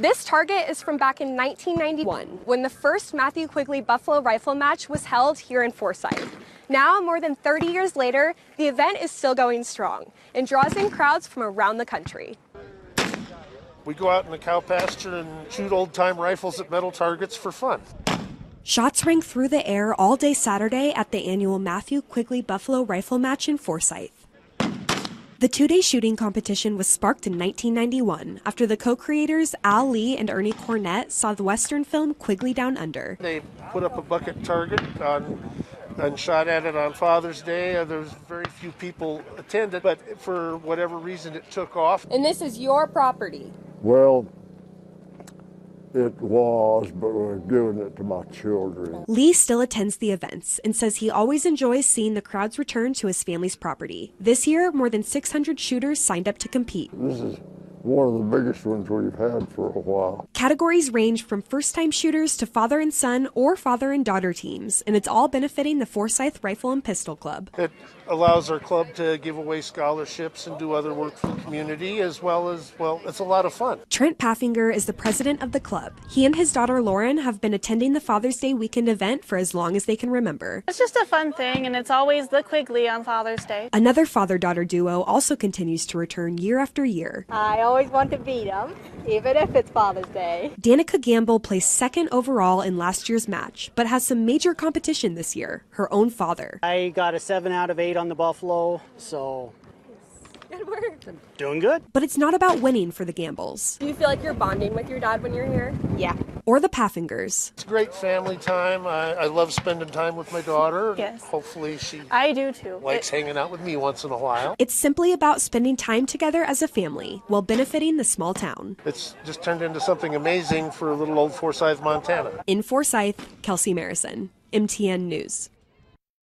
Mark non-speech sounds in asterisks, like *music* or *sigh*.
This target is from back in 1991 when the first Matthew Quigley Buffalo Rifle match was held here in Forsyth. Now, more than 30 years later, the event is still going strong and draws in crowds from around the country. We go out in the cow pasture and shoot old time rifles at metal targets for fun. Shots rang through the air all day Saturday at the annual Matthew Quigley Buffalo Rifle Match in Forsyth. The two day shooting competition was sparked in 1991 after the co creators Al Lee and Ernie Cornett saw the Western film Quigley Down Under. They put up a bucket target on and shot at it on Father's Day. Uh, There's very few people attended, but for whatever reason, it took off. And this is your property. Well, it was, but we're giving it to my children. Lee still attends the events and says he always enjoys seeing the crowds return to his family's property. This year, more than 600 shooters signed up to compete. This is one of the biggest ones we've had for a while. Categories range from first time shooters to father and son or father and daughter teams, and it's all benefiting the Forsyth Rifle and Pistol Club. It allows our club to give away scholarships and do other work for the community, as well as, well, it's a lot of fun. Trent Paffinger is the president of the club. He and his daughter Lauren have been attending the Father's Day weekend event for as long as they can remember. It's just a fun thing, and it's always the Quigley on Father's Day. Another father daughter duo also continues to return year after year. I always want to beat them, even if it's Father's Day. Danica Gamble placed second overall in last year's match, but has some major competition this year her own father. I got a 7 out of 8 on the Buffalo, so. *laughs* Doing good. But it's not about winning for the Gambles Do you feel like you're bonding with your dad when you're here? Yeah. or the Paffingers. It's great family time. I, I love spending time with my daughter. Yes. Hopefully, she I do too. likes hanging out with me once in a while. It's simply about spending time together as a family while benefiting the small town. It's just turned into something amazing for a little old Forsyth, Montana. In Forsyth, Kelsey Marison, MTN News.